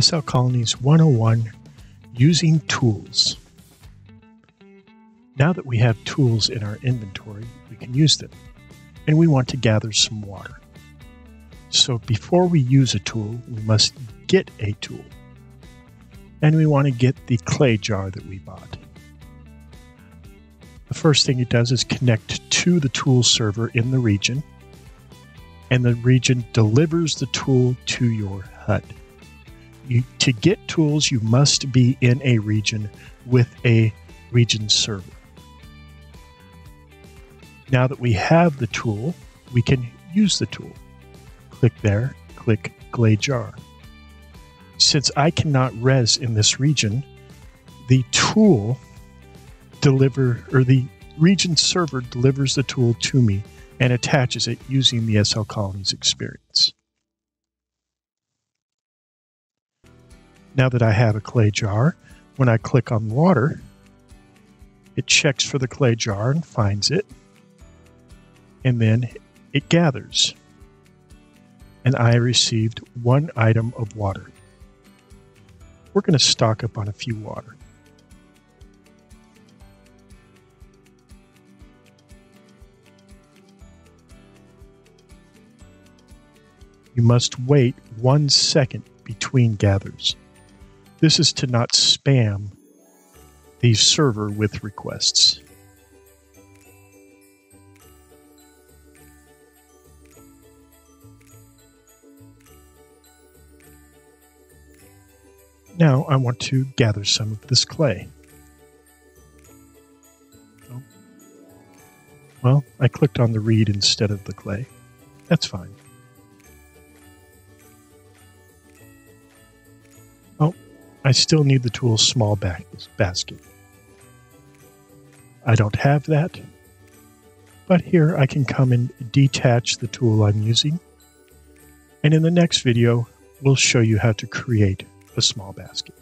SL Colonies 101 Using Tools. Now that we have tools in our inventory, we can use them. And we want to gather some water. So before we use a tool, we must get a tool. And we want to get the clay jar that we bought. The first thing it does is connect to the tool server in the region, and the region delivers the tool to your HUD. You, to get tools, you must be in a region with a region server. Now that we have the tool, we can use the tool. Click there, click Clay Jar. Since I cannot res in this region, the tool deliver or the region server delivers the tool to me and attaches it using the SL Colonies experience. Now that I have a clay jar, when I click on water, it checks for the clay jar and finds it, and then it gathers. And I received one item of water. We're going to stock up on a few water. You must wait one second between gathers. This is to not spam the server with requests. Now I want to gather some of this clay. Oh. Well, I clicked on the reed instead of the clay. That's fine. I still need the tool small basket. I don't have that, but here I can come and detach the tool I'm using. And in the next video, we'll show you how to create a small basket.